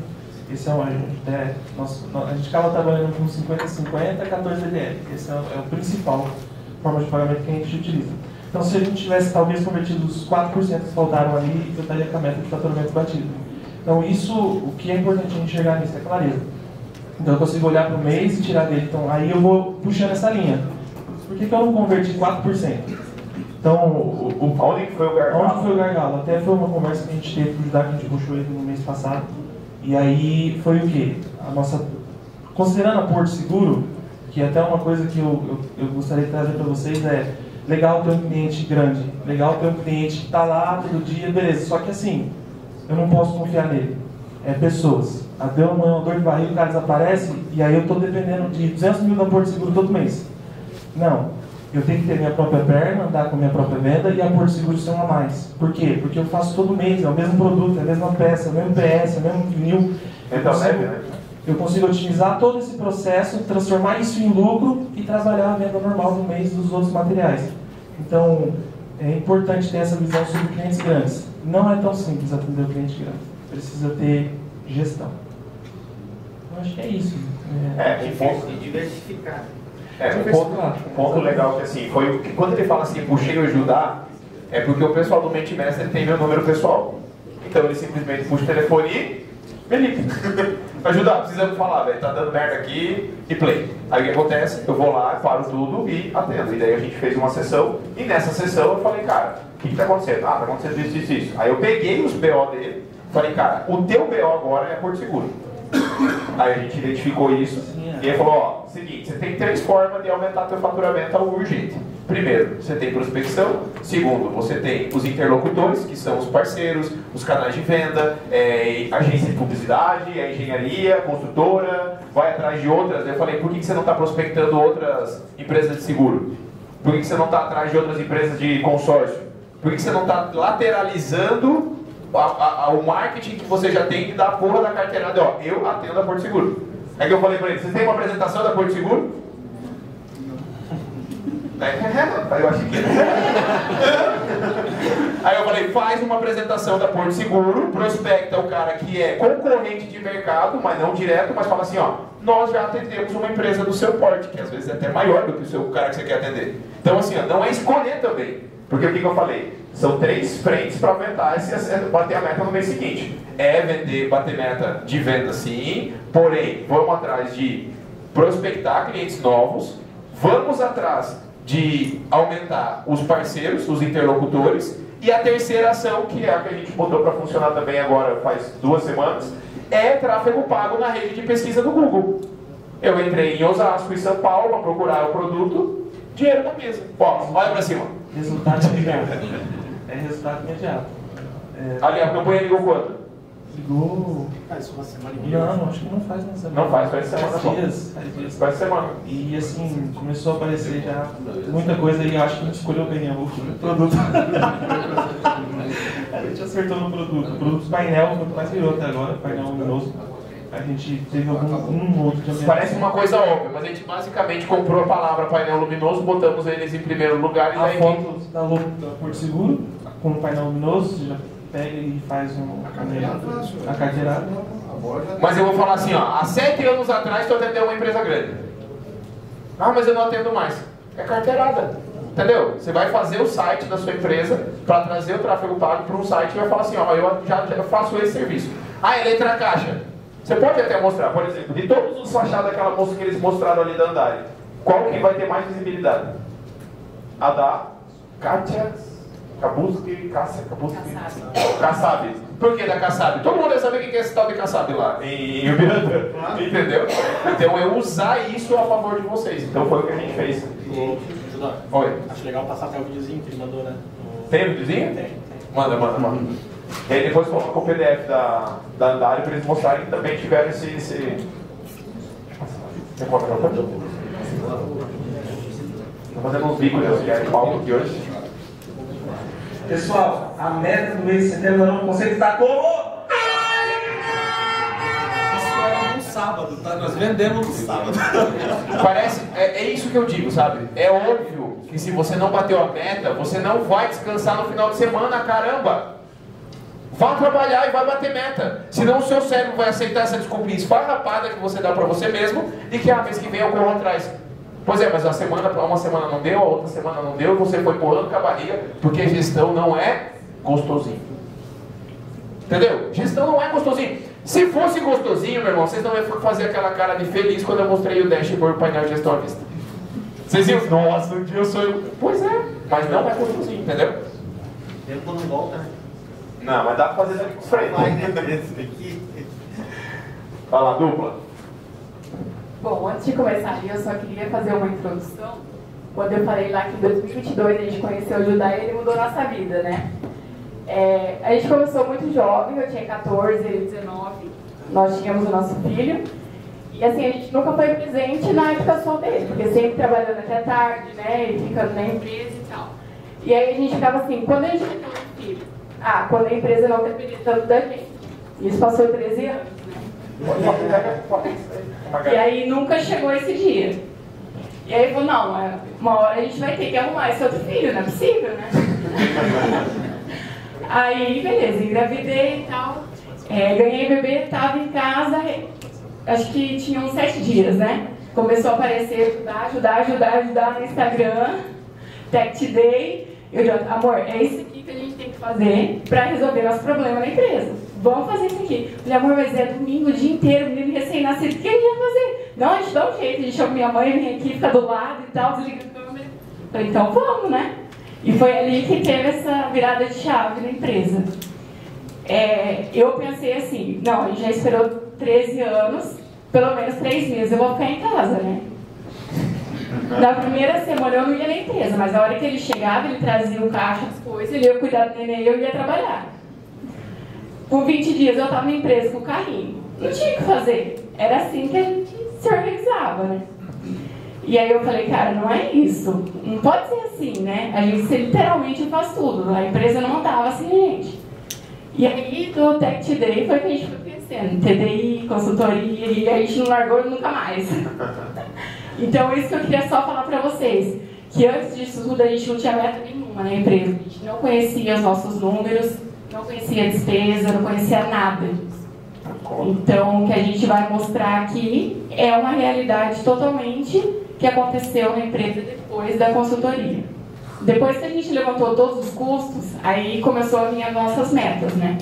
Esse é, um, é nosso, a gente acaba trabalhando com 50-50, 14 DL. Esse é, é o principal forma de pagamento que a gente utiliza. Então, se a gente tivesse talvez convertido os 4% que faltaram ali, eu estaria com a meta de faturamento batido. Então, isso, o que é importante a gente enxergar nisso é clareza. Então eu consigo olhar para o mês e tirar dele. Então aí eu vou puxando essa linha. Por que, que eu não converti 4%? Então, o, o, onde foi o gargalo? Onde foi o gargalo? Até foi uma conversa que a gente teve com o Judá, que a gente puxou ele no mês passado. E aí foi o quê? A nossa. Considerando a Porto Seguro, que é até uma coisa que eu, eu, eu gostaria de trazer para vocês é legal ter um cliente grande, legal ter um cliente que está lá todo dia, beleza. Só que assim, eu não posso confiar nele. É pessoas deu uma dor de barriga, o cara desaparece, e aí eu estou dependendo de 200 mil da Porto Seguro todo mês. Não. Eu tenho que ter minha própria perna, andar com minha própria venda e a Porto Seguro ser uma a mais. Por quê? Porque eu faço todo mês, é o mesmo produto, é a mesma peça, é o mesmo PS, é o mesmo vinil. Então, eu consigo, eu consigo otimizar todo esse processo, transformar isso em lucro e trabalhar a venda normal do mês dos outros materiais. Então, é importante ter essa visão sobre clientes grandes. Não é tão simples atender o cliente grande. Precisa ter gestão acho que é isso. É, é ponto, e diversificar. É, um ponto, um ponto legal que assim, foi que quando ele fala assim, puxei o ajudar, é porque o pessoal do Mente Mestre tem meu número pessoal. Então ele simplesmente puxa o telefone e me liga. ajudar, precisamos falar, velho, tá dando merda aqui e play. Aí o que acontece? Eu vou lá, paro tudo e atendo. E daí a gente fez uma sessão, e nessa sessão eu falei, cara, o que, que tá acontecendo? Ah, tá acontecendo isso, isso, isso. Aí eu peguei os BO dele, falei, cara, o teu BO agora é Porto Seguro. Aí a gente identificou isso e ele falou, ó, seguinte, você tem três formas de aumentar seu faturamento ao urgente. Primeiro, você tem prospecção. Segundo, você tem os interlocutores, que são os parceiros, os canais de venda, é, agência de publicidade, a engenharia, a construtora, vai atrás de outras. Eu falei, por que você não está prospectando outras empresas de seguro? Por que você não está atrás de outras empresas de consórcio? Por que você não está lateralizando a, a, o marketing que você já tem da porra da carteirada, ó, eu atendo a Porto Seguro. É que eu falei pra ele, você tem uma apresentação da Porto Seguro? Aí eu achei que... Aí eu falei, faz uma apresentação da Porto Seguro, prospecta o cara que é concorrente de mercado, mas não direto, mas fala assim, ó, nós já atendemos uma empresa do seu porte, que às vezes é até maior do que o seu cara que você quer atender. Então assim, ó, não é escolher também. Porque o que, que eu falei? São três frentes para aumentar esse, bater a meta no mês seguinte. É vender, bater meta de venda sim, porém, vamos atrás de prospectar clientes novos, vamos atrás de aumentar os parceiros, os interlocutores, e a terceira ação, que é a que a gente botou para funcionar também agora faz duas semanas, é tráfego pago na rede de pesquisa do Google. Eu entrei em Osasco e São Paulo para procurar o produto, dinheiro na mesa. Ó, olha para cima. Resultado imediato. É resultado imediato. É... Ali, a campanha ligou quando? Ligou. Faz uma semana e meia. Não, acho que não faz uma semana. Não faz, faz semana faz dias, faz dias. Faz semana. E assim, começou a aparecer já muita coisa e acho que a gente escolheu bem o produto. a gente acertou no produto. O produto painel foi o que mais virou até agora, painel luminoso. a gente teve algum um outro também. Parece uma coisa óbvia, mas a gente basicamente comprou a palavra painel luminoso, botamos eles em primeiro lugar e A daí foto da da Porto Seguro, com o painel luminoso, você já pega e faz um, a carteirada. Mas eu vou falar assim, ó, há sete anos atrás tu atendeu uma empresa grande. Ah, mas eu não atendo mais. É carteirada. Entendeu? Você vai fazer o site da sua empresa para trazer o tráfego pago para um site e vai falar assim, ó, eu já, já faço esse serviço. Ah, é letra caixa. Você pode até mostrar, por exemplo, de todos os fachados daquela moça que eles mostraram ali da Andari, qual que vai ter mais visibilidade? A da Kátia Kabuski, Cássia Kabuski, Kassab. Por que da Kassab? Todo mundo saber o que é esse tal de Kassab lá em Ubiratã. Entendeu? Então eu usar isso a favor de vocês. Então foi o que a gente fez. Judá, Oi. acho legal passar até o videozinho que ele mandou, né? No- Tem o videozinho? Tem, tem. Manda, manda, manda. E aí depois coloca o PDF da, da Andari para eles mostrarem que também tiveram esse. esse... Tem foto pra foto? Tô fazendo uns bicos de de palco aqui hoje. Pessoal, a meta do mês de setembro não conceito está como? Isso era no sábado, tá? Nós vendemos no sábado. Parece, é, é isso que eu digo, sabe? É óbvio que se você não bateu a meta, você não vai descansar no final de semana, caramba! Vá trabalhar e vai bater meta. Senão o seu cérebro vai aceitar essa desculpa esfarrapada que você dá pra você mesmo e que a mês que vem eu corro atrás. Pois é, mas a semana, uma semana não deu, a outra semana não deu, você foi empurrando com a barriga, porque gestão não é gostosinho. Entendeu? Gestão não é gostosinho. Se fosse gostosinho, meu irmão, vocês não iam fazer aquela cara de feliz quando eu mostrei o dashboard do painel de gestão à vista. Vocês iam, nossa, um dia eu sou eu. Pois é, mas não é gostosinho, entendeu? Tempo não volta, né? Não, mas dá pra fazer aqui. Vai lá, dupla. Bom, antes de começar, eu só queria fazer uma introdução. Quando eu falei lá que em 2022 a gente conheceu o Judá, ele mudou nossa vida, né? É, a gente começou muito jovem, eu tinha 14, ele 19, nós tínhamos o nosso filho. E assim, a gente nunca foi presente na educação dele, porque sempre trabalhando até tarde, né? E ficando na empresa e tal. E aí a gente ficava assim, quando a gente ter um filho? Ah, quando a empresa não depender tanto da gente. Isso passou 13 anos? E aí nunca chegou esse dia. E aí falou, não, é, uma hora a gente vai ter que arrumar esse outro filho, não é possível, né? aí, beleza, engravidei e tal. É, ganhei bebê, tava em casa, acho que tinha uns sete dias, né? Começou a aparecer, ajudar, ajudar, ajudar, ajudar no Instagram, Tech Day. Eu já, amor, é isso aqui que a gente tem que fazer para resolver nosso problema na empresa. Vamos fazer isso aqui. Falei, amor, mas é domingo o dia inteiro, menino recém-nascido, o que a gente vai fazer? Não, a gente dá um jeito, a gente chama minha mãe, vem aqui, fica do lado e tal, desliga a câmera. Falei, então vamos, né? E foi ali que teve essa virada de chave na empresa. É, eu pensei assim, não, a gente já esperou 13 anos, pelo menos 3 meses eu vou ficar em casa, né? Na primeira semana eu não ia na empresa, mas na hora que ele chegava, ele trazia o caixa, as coisas, ele ia cuidar do neném e eu ia trabalhar. Com 20 dias eu estava na empresa com o carrinho. Não tinha o que fazer. Era assim que a gente se organizava, né? E aí eu falei, cara, não é isso. Não pode ser assim, né? A gente literalmente faz tudo. A empresa não andava sem a gente. E aí do Tech Today foi que a gente foi crescendo. TDI, consultoria, e a gente não largou nunca mais. Então, isso que eu queria só falar para vocês. Que antes disso tudo, a gente não tinha meta nenhuma na empresa. A gente não conhecia os nossos números, não conhecia despesa, não conhecia nada. Então, o que a gente vai mostrar aqui é uma realidade totalmente que aconteceu na empresa depois da consultoria. Depois que a gente levantou todos os custos, aí começou a vir as nossas metas, né?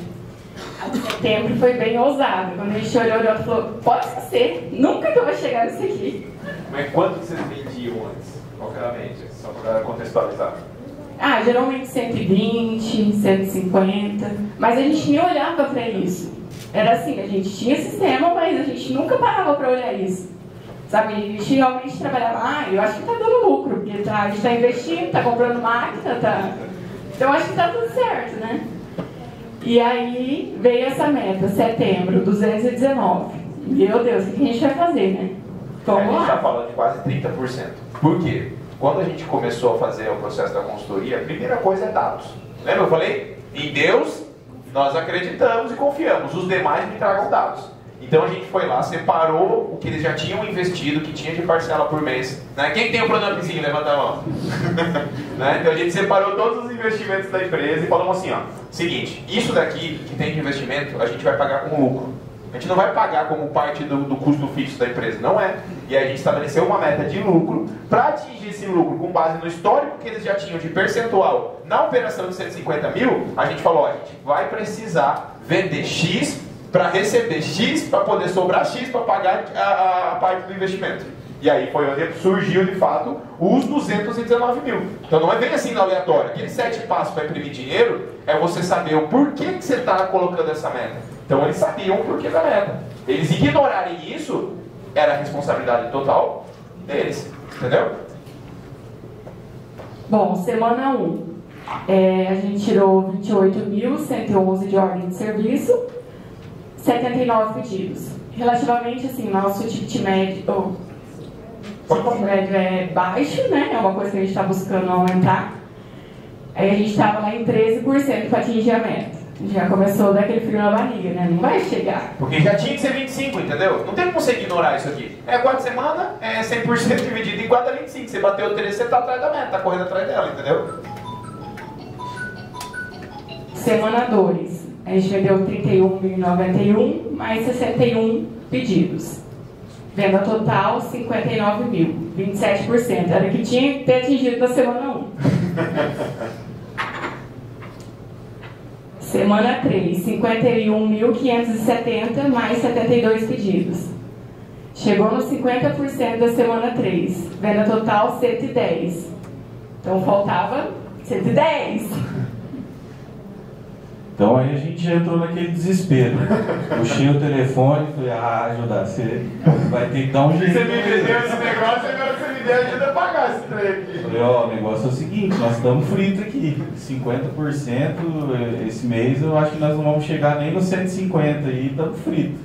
Setembro foi bem ousado. Quando a gente olhou, olhou e falou, pode ser, nunca que eu vou chegar nisso aqui. Mas quanto vocês vendiam antes? Qual? Só para contextualizar. Ah, geralmente 120, 150, mas a gente nem olhava para isso. Era assim, a gente tinha sistema, mas a gente nunca parava para olhar isso. Sabe, a gente realmente trabalhava, ah, eu acho que tá dando lucro, porque tá, a gente tá investindo, tá comprando máquina, tá. Então acho que tá tudo certo, né? E aí veio essa meta, setembro, 219. Meu Deus, o que a gente vai fazer, né? a Vamos gente está lá. falando de quase 30%. Por quê? Quando a gente começou a fazer o processo da consultoria, a primeira coisa é dados. Lembra? Eu falei? Em Deus nós acreditamos e confiamos. Os demais me tragam dados. Então a gente foi lá, separou o que eles já tinham investido, que tinha de parcela por mês. Né? Quem tem o Pronampizinho? Levanta a mão. né? Então a gente separou todos os investimentos da empresa e falamos assim, ó, seguinte, isso daqui que tem de investimento, a gente vai pagar com lucro. A gente não vai pagar como parte do, do custo fixo da empresa, não é. E a gente estabeleceu uma meta de lucro. Para atingir esse lucro com base no histórico que eles já tinham de percentual na operação de 150 mil, a gente falou, ó, a gente vai precisar vender X para receber X, para poder sobrar X para pagar a, a, parte do investimento. E aí foi onde surgiu de fato os 219 mil. Então não é bem assim no aleatório. Aqueles sete passos para imprimir dinheiro é você saber o porquê que você está colocando essa meta. Então eles sabiam o porquê da meta. Eles ignorarem isso era a responsabilidade total deles. Entendeu? Bom, semana 1. Um, é, a gente tirou 28.111 de ordem de serviço 79 pedidos. Relativamente, assim, nosso ticket médio, oh, ticket médio é baixo, né? É uma coisa que a gente está buscando aumentar. Aí a gente estava lá em 13% para atingir a meta. Já começou a dar aquele frio na barriga, né? Não vai chegar. Porque já tinha que ser 25, entendeu? Não tem como você ignorar isso aqui. É 4 semanas, é 100% dividido em 4 é 25. Você bateu 13, você está atrás da meta, tá correndo atrás dela, entendeu? Semana 2. A gente vendeu 31.091, mais 61 pedidos. Venda total, 59 mil, 27%. Era o que tinha que ter atingido na semana 1. semana 3, 51.570, mais 72 pedidos. Chegou nos 50% da semana 3. Venda total, 110. Então faltava 110. Então aí a gente entrou naquele desespero. Puxei o telefone e falei, ah, ajuda, você vai ter que dar um jeito. Você me vendeu esse negócio, agora você me deu ajuda a pagar esse trem aqui. Falei, ó, oh, o negócio é o seguinte, nós estamos fritos aqui. 50% esse mês eu acho que nós não vamos chegar nem nos 150 e estamos fritos.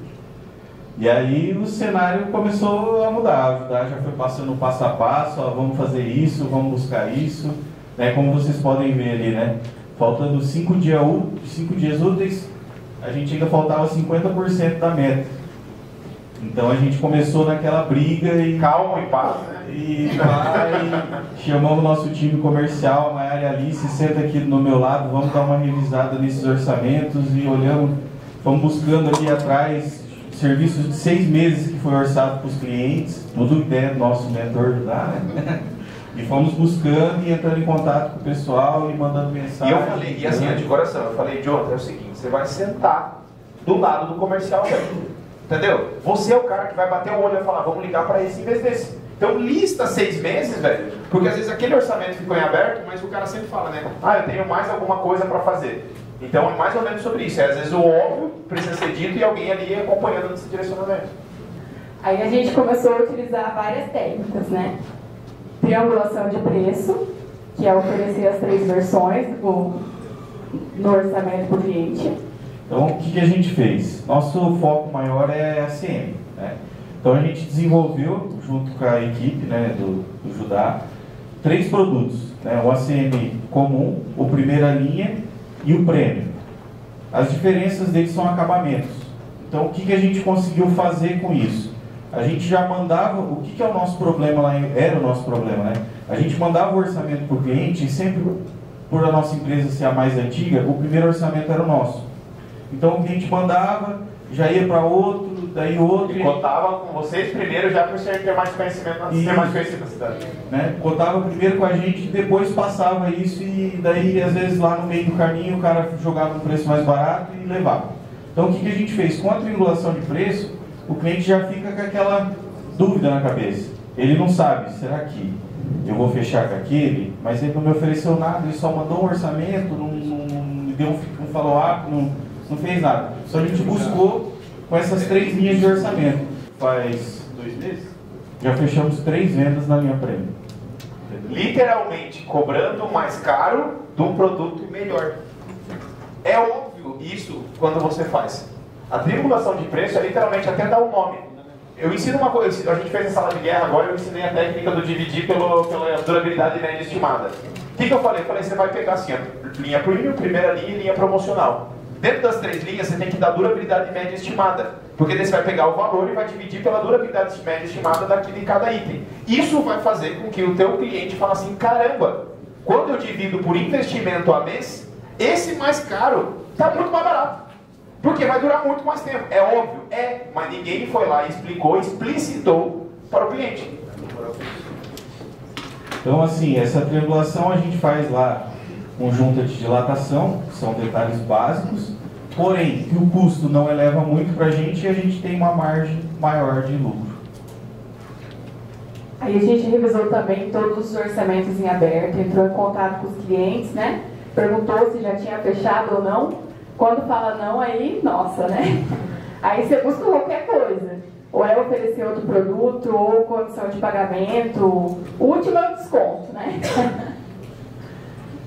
E aí o cenário começou a mudar, ajudar já foi passando passo a passo, ó, vamos fazer isso, vamos buscar isso. Né, como vocês podem ver ali, né? Faltando cinco, dia, cinco dias úteis, a gente ainda faltava 50% da meta. Então a gente começou naquela briga e. Calma e paz, né? E vai, chamamos o nosso time comercial, a Mayara e Alice, senta aqui do meu lado, vamos dar uma revisada nesses orçamentos e olhamos, vamos buscando aqui atrás serviços de seis meses que foi orçado para os clientes, tudo ideia do nosso mentor ajudar, né? E fomos buscando e entrando em contato com o pessoal e mandando mensagem. E eu falei, e assim, de coração, eu falei, Jonathan, é o seguinte, você vai sentar do lado do comercial velho. Entendeu? Você é o cara que vai bater o olho e falar, vamos ligar para esse em vez desse. Então lista seis meses, velho. Porque às vezes aquele orçamento ficou em aberto, mas o cara sempre fala, né? Ah, eu tenho mais alguma coisa para fazer. Então é mais ou menos sobre isso. É, às vezes o óbvio precisa ser dito e alguém ali acompanhando nesse direcionamento. Aí a gente começou a utilizar várias técnicas, né? Triangulação de preço, que é oferecer as três versões no, no orçamento para o cliente. Então, o que, que, a gente fez? Nosso foco maior é a CM. Né? Então, a gente desenvolveu, junto com a equipe né, do, do Judá, três produtos. Né? O ACM comum, o primeira linha e o prêmio. As diferenças deles são acabamentos. Então, o que, que a gente conseguiu fazer com isso? A gente já mandava, o que, que é o nosso problema lá, era o nosso problema, né? A gente mandava o orçamento para o cliente e sempre, por a nossa empresa ser a mais antiga, o primeiro orçamento era o nosso. Então o cliente mandava, já ia para outro, daí outro. E cotava com vocês primeiro já por ser ter mais conhecimento na, ter mais conhecimento na cidade. Né? Cotava primeiro com a gente, depois passava isso e daí às vezes lá no meio do caminho o cara jogava um preço mais barato e levava. Então o que, que a gente fez? Com a triangulação de preço, o cliente já fica com aquela dúvida na cabeça. Ele não sabe, será que eu vou fechar com aquele? Mas ele não me ofereceu nada, ele só mandou um orçamento, não, não, me deu um, um follow-up, não, não fez nada. Só a gente buscou com essas três linhas de orçamento. Faz dois meses? Já fechamos três vendas na linha prêmio. Literalmente cobrando mais caro de um produto melhor. É óbvio isso quando você faz. A triangulação de preço é literalmente até dar o um nome. Eu ensino uma coisa, a gente fez em sala de guerra agora, eu ensinei a técnica do dividir pelo, pela durabilidade média estimada. O que, que eu falei? Eu falei, você vai pegar assim, linha premium, primeira linha e linha promocional. Dentro das três linhas, você tem que dar durabilidade média estimada. Porque daí você vai pegar o valor e vai dividir pela durabilidade média estimada daquilo em cada item. Isso vai fazer com que o teu cliente fale assim, caramba, quando eu divido por investimento a mês, esse mais caro está muito mais barato. Porque vai durar muito mais tempo. É óbvio, é, mas ninguém foi lá e explicou, explicitou para o cliente. Então, assim, essa triangulação a gente faz lá com junta de dilatação, que são detalhes básicos, porém, que o custo não eleva muito para a gente e a gente tem uma margem maior de lucro. Aí a gente revisou também todos os orçamentos em aberto, entrou em contato com os clientes, né? Perguntou se já tinha fechado ou não. Quando fala não, aí, nossa, né? Aí você busca qualquer coisa. Ou é oferecer outro produto, ou condição de pagamento. O último é o desconto, né?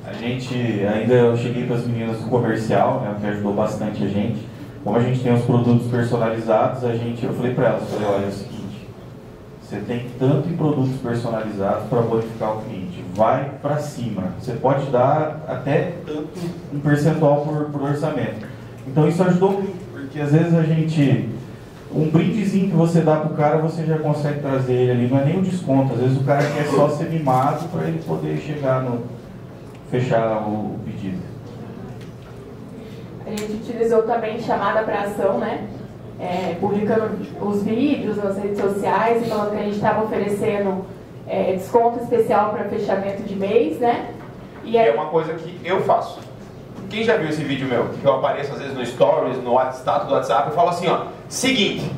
A gente, ainda eu cheguei para as meninas do comercial, né, que ajudou bastante a gente. Como a gente tem os produtos personalizados, a gente, eu falei para elas, falei, olha, você tem tanto em produtos personalizados para bonificar o cliente, vai para cima. Você pode dar até tanto um percentual por, por orçamento. Então isso ajudou muito, porque às vezes a gente um brindezinho que você dá pro cara, você já consegue trazer ele ali. Não é nem um desconto, às vezes o cara quer só ser mimado para ele poder chegar no. fechar o pedido. A gente utilizou também chamada para ação, né? É, publicando os vídeos nas redes sociais, falando que a gente estava oferecendo é, desconto especial para fechamento de mês, né? E aí... É uma coisa que eu faço. Quem já viu esse vídeo meu? Que eu apareço às vezes no Stories, no status do WhatsApp, eu falo assim, ó, seguinte,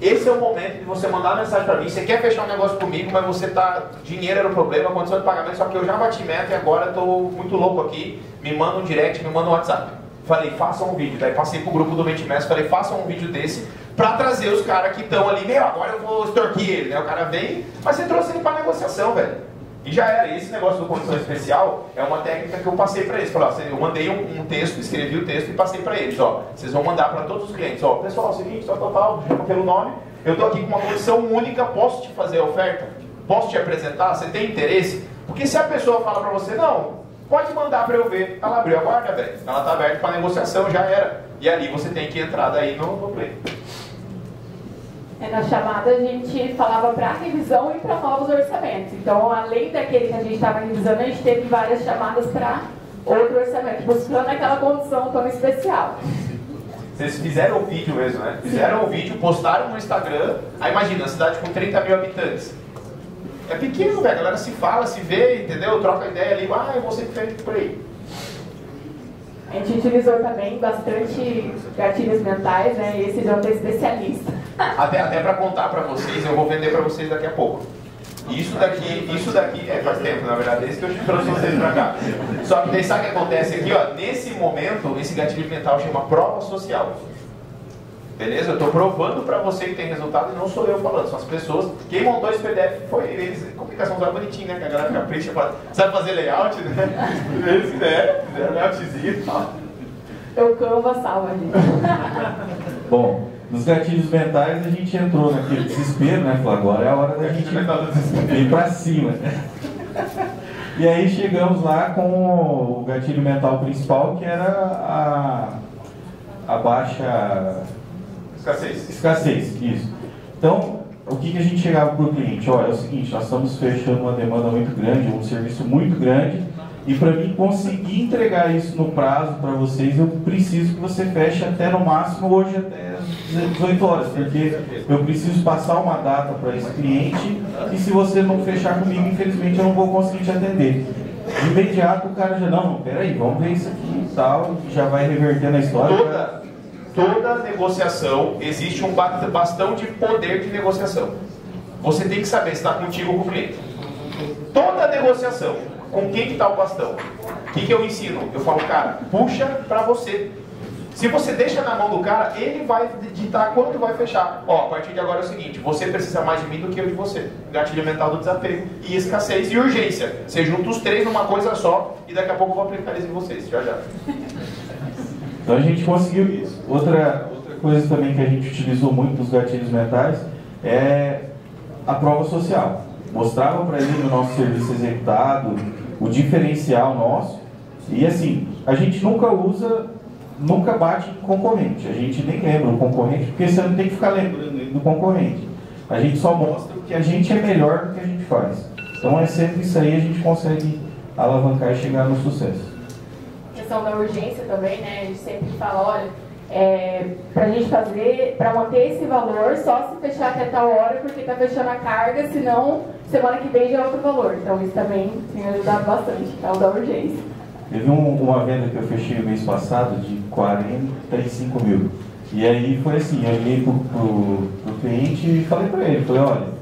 esse é o momento de você mandar mensagem para mim, você quer fechar um negócio comigo, mas você tá, dinheiro era o problema, condição de pagamento, só que eu já bati meta e agora estou muito louco aqui, me manda um direct, me manda um WhatsApp. Falei, faça um vídeo, daí passei pro grupo do Mentimestre, falei, faça um vídeo desse, para trazer os caras que estão ali, meu, agora eu vou extorquir ele, né? O cara vem, mas você trouxe ele para negociação, velho. E já era. Esse negócio do condição especial é uma técnica que eu passei para eles. Falei, eu mandei um, um, texto, escrevi o texto e passei para eles. Ó, vocês vão mandar para todos os clientes. Ó, pessoal, é seguinte, tal, tal, tal, pelo nome. Eu estou aqui com uma condição única, posso te fazer a oferta? Posso te apresentar? Você tem interesse? Porque se a pessoa fala para você, não, pode mandar para eu ver. Ela abriu a guarda, velho. Ela está aberta para negociação, já era. E ali você tem que entrar daí no, no play. É, na chamada a gente falava para revisão e para novos orçamentos. Então, além daquele que a gente estava revisando, a gente teve várias chamadas para outro orçamento, buscando aquela condição tão especial. Vocês fizeram o vídeo mesmo, né? Fizeram o vídeo, postaram no Instagram. Aí imagina, a cidade com 30 mil habitantes. É pequeno, velho. A galera se fala, se vê, entendeu? Troca ideia ali. Ah, você que fez por aí. A gente utilizou também bastante gatilhos mentais, né? E esse já é especialista. Até, até para contar para vocês, eu vou vender para vocês daqui a pouco. Isso daqui, isso daqui, é faz tempo, na verdade, desde que eu trouxe vocês para cá. Só que sabe o que acontece aqui, ó? Nesse momento, esse gatilho mental chama prova social. Beleza? Eu estou provando para você que tem resultado e não sou eu falando, são as pessoas. Quem montou esse PDF foi eles. Comunicação usava bonitinho, né? Que a galera fica preta, sabe fazer layout, né? Eles fizeram, fizeram layoutzinho e tal. Eu Canva salva, gente. Bom, nos gatilhos mentais a gente entrou naquele desespero, né? Falou, agora é a hora da gente ir para cima. E aí chegamos lá com o gatilho mental principal, que era a, a baixa escassez. Escassez, isso. Então, o que, que a gente chegava para o cliente? Olha, é o seguinte, nós estamos fechando uma demanda muito grande, um serviço muito grande, e para mim conseguir entregar isso no prazo para vocês, eu preciso que você feche até no máximo hoje até 18 horas, porque eu preciso passar uma data para esse cliente e se você não fechar comigo, infelizmente eu não vou conseguir te atender. De imediato o cara já, não, peraí, vamos ver isso aqui e tal, já vai revertendo a história. Toda, toda negociação existe um bastão de poder de negociação. Você tem que saber se está contigo ou com o cliente. Toda negociação com quem que está o bastão? O que, que eu ensino? Eu falo, cara, puxa para você. Se você deixa na mão do cara, ele vai ditar quanto vai fechar. Ó, a partir de agora é o seguinte, você precisa mais de mim do que eu de você. Gatilho mental do desapego. E escassez e urgência. Você junta os três numa coisa só e daqui a pouco eu vou aplicar isso em vocês. Já já. Então a gente conseguiu isso. Outra, coisa também que a gente utilizou muito nos gatilhos mentais é a prova social mostrava para ele o nosso serviço executado, o diferencial nosso. E assim, a gente nunca usa nunca bate concorrente. A gente nem lembra o concorrente, porque você não tem que ficar lembrando do concorrente. A gente só mostra que a gente é melhor do que a gente faz. Então é sempre isso aí a gente consegue alavancar e chegar no sucesso. Questão da urgência também, né? A gente sempre fala, olha, é, para a gente fazer, para manter esse valor, só se fechar até tal hora, porque está fechando a carga, senão semana que vem já é outro valor. Então isso também tem ajudado bastante, é o da urgência. Teve um, uma venda que eu fechei mês passado de 45 mil. E aí foi assim, eu liguei pro, pro cliente e falei para ele, falei, olha,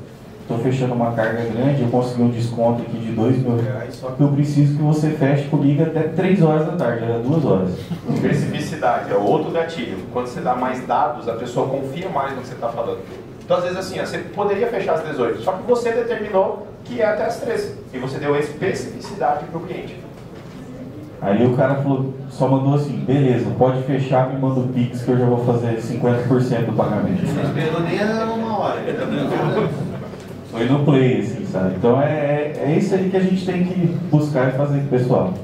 estou fechando uma carga grande, eu consegui um desconto aqui de 2 mil reais, só que eu preciso que você feche comigo até 3 horas da tarde, era 2 horas. Especificidade é outro gatilho. Quando você dá mais dados, a pessoa confia mais no que você está falando. Então, às vezes, assim, ó, você poderia fechar às 18, só que você determinou que é até às 13. E você deu a especificidade para o cliente. Aí o cara falou, só mandou assim, beleza, pode fechar, me manda o Pix que eu já vou fazer 50% do pagamento. Não esperou nem uma hora. Foi no play, assim, sabe? Então é, é, é isso aí que a gente tem que buscar e fazer com o pessoal.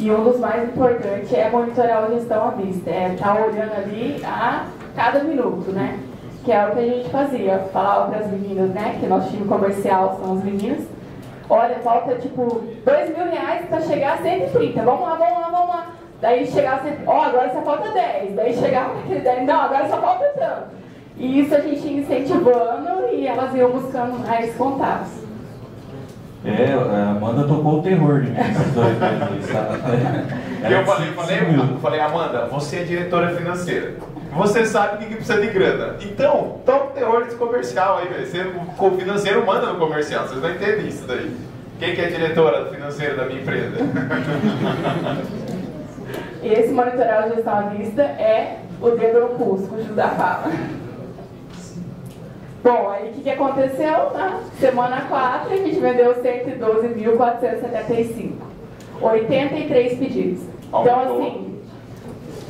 E um dos mais importantes é monitorar a gestão à vista, é estar tá olhando ali a cada minuto, né? Que é o que a gente fazia, falava para as meninas, né? Que nosso time comercial são as meninas. Olha, falta tipo 2 mil reais para chegar a 130. Vamos lá, vamos lá, vamos lá. Daí chegava, ó, oh, agora só falta 10. Daí chegava aquele 10, não, agora só falta tanto. E isso a gente incentivando e elas iam buscando mais contatos. É, a Amanda tocou o terror de mim esses dois meses, sabe? Eu falei, falei, falei, Amanda, você é diretora financeira. Você sabe que precisa de grana. Então, toca o terror desse comercial aí, velho. O financeiro manda no comercial, vocês não entendem isso daí. Quem que é diretora financeira da minha empresa? E esse monitorar de gestão à vista é o dedo no pulso, o Judá fala. Bom, aí o que, que aconteceu? Na né? semana 4 a gente vendeu 112.475. 83 pedidos. Então, assim,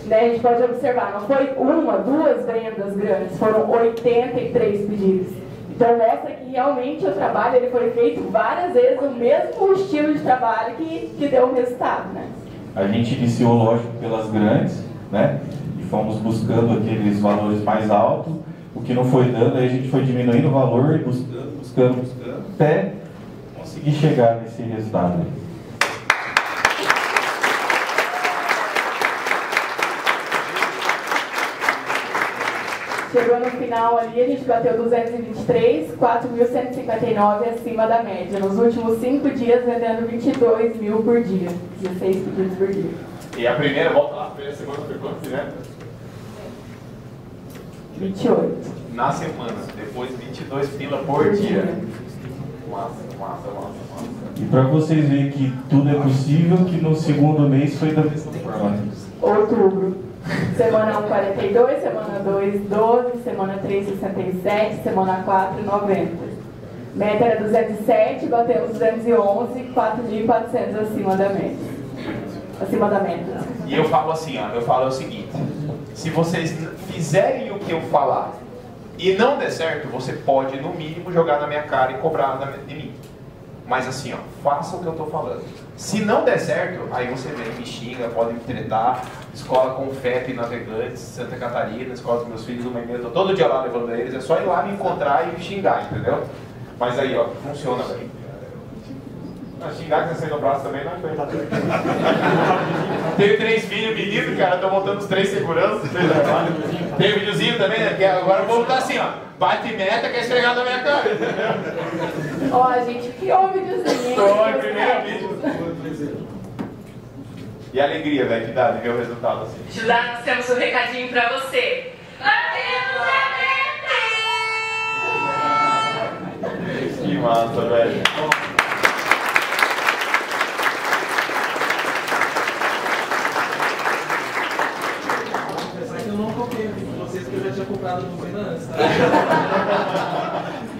né, a gente pode observar, não foi uma, duas vendas grandes, foram 83 pedidos. Então mostra que realmente o trabalho ele foi feito várias vezes, o mesmo estilo de trabalho que, que deu o resultado. Né? A gente iniciou, lógico, pelas grandes, né? E fomos buscando aqueles valores mais altos que não foi dando, aí a gente foi diminuindo o valor e buscando, buscando, buscando, até conseguir chegar nesse resultado. Chegou no final ali, a gente bateu 223, 4.159 acima da média. Nos últimos 5 dias, vendendo 22 mil por dia. 16 pedidos por dia. E a primeira, volta lá, a primeira segunda foi quanto, né? 28. Na semana, depois 22 pila por dia. Massa, massa, massa, massa. E para vocês verem que tudo é possível, que no segundo mês foi da mesma forma. Outubro. Semana 1, 42, semana 2, 12, semana 3, 67, semana 4, 90. Meta era 207, batemos 211, 4.400 acima da meta. Acima da meta. E eu falo assim, ó, eu falo o seguinte, se vocês fizerem o que eu falar e não der certo, você pode, no mínimo, jogar na minha cara e cobrar de mim. Mas assim, ó, faça o que eu estou falando. Se não der certo, aí você vem, me xinga, pode me tretar. Escola com FEP Navegantes, Santa Catarina, escola dos meus filhos, uma e tô todo dia lá levando eles. É só ir lá me encontrar e me xingar, entendeu? Mas aí, ó, funciona, velho. Xingar que você no braço também não é coisa. Teve três filhos, menino, cara, tô montando os três seguranças. Tem o videozinho também, né? Que agora eu vou voltar assim, ó. Bate meta que é esfregado na minha cara. Ó, a gente criou o videozinho. Foi, primeiro vídeo. E a alegria, velho, que dá de ver o resultado assim. Judá, temos um recadinho pra você. Batemos a meta! Que massa, velho. Comprado no Venda antes?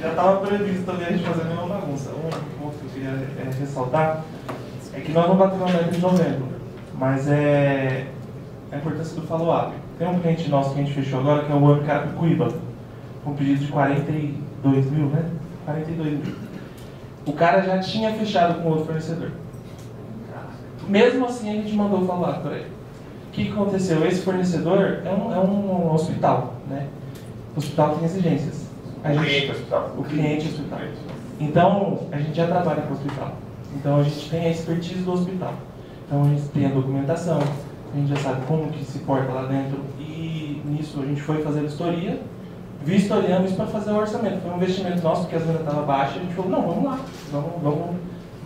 Já estava previsto também a gente fazer a mesma bagunça. Um ponto que eu queria é, ressaltar é que nós não batemos na meta de novembro, mas é a importância do follow-up. Tem um cliente nosso que a gente fechou agora, que é o Web Carapicuíba, com um pedido de 42 mil, né? 42 mil. O cara já tinha fechado com outro fornecedor. Mesmo assim, a gente mandou o follow-up para ele. Que aconteceu? Esse fornecedor é um, é um hospital, né? O hospital tem exigências. A o gente, cliente hospital. O cliente hospital. Então, a gente já trabalha com o hospital. Então, a gente tem a expertise do hospital. Então, a gente tem a documentação, a gente já sabe como que se porta lá dentro. E nisso, a gente foi fazer a vistoria, vistoriamos para fazer o orçamento. Foi um investimento nosso, porque as vendas estavam baixas. A gente falou, não, vamos lá, vamos, vamos,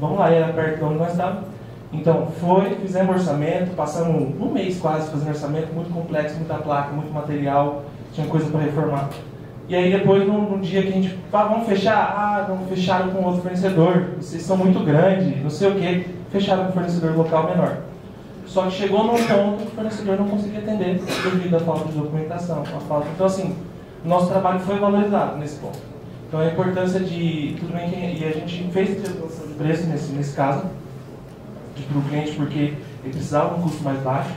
vamos lá. E era perto de onde nós estávamos. Então, foi, fizemos orçamento, passamos um mês quase fazendo orçamento, muito complexo, muita placa, muito material, tinha coisa para reformar. E aí depois, num, num, dia que a gente fala, vamos fechar, ah, vamos fechar com outro fornecedor, vocês são muito grandes, não sei o que, fecharam com um fornecedor local menor. Só que chegou num ponto que o fornecedor não conseguia atender devido à falta de documentação, a falta. Então assim, nosso trabalho foi valorizado nesse ponto. Então a importância de tudo bem que e a gente fez redução de preço nesse, nesse caso para o cliente porque ele precisava de um custo mais baixo.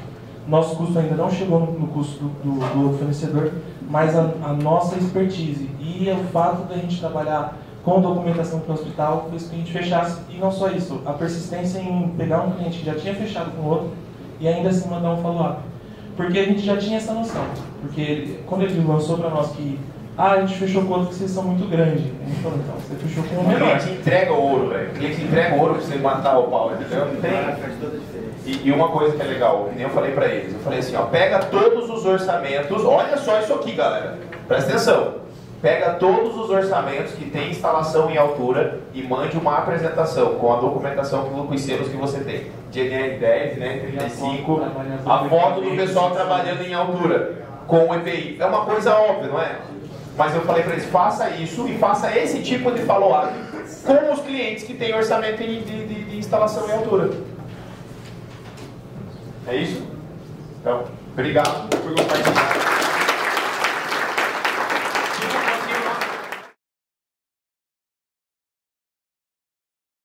Nosso custo ainda não chegou no, no custo do, do, do, fornecedor, mas a, a, nossa expertise e o fato da gente trabalhar com documentação para o hospital fez que a gente fechasse. E não só isso, a persistência em pegar um cliente que já tinha fechado com outro e ainda assim mandar um follow-up. Porque a gente já tinha essa noção. Porque ele, quando ele lançou para nós que ah, a gente fechou com outro que vocês são muito grandes. A gente falou, então, você fechou com o menor. O cliente entrega ouro, velho. O cliente entrega ouro pra você matar o pau, entendeu? Não tem. E, e uma coisa que é legal, que nem eu falei pra eles, eu falei assim, ó, pega todos os orçamentos, olha só isso aqui, galera. Presta atenção. Pega todos os orçamentos que tem instalação em altura e mande uma apresentação com a documentação com os selos que você tem. De NR10, né, 35, a foto do pessoal trabalhando em altura com o EPI. É uma coisa óbvia, não é? Mas eu falei para eles, faça isso e faça esse tipo de follow-up com os clientes que têm orçamento de, de, de instalação em altura. É isso? Então, obrigado por compartilhar.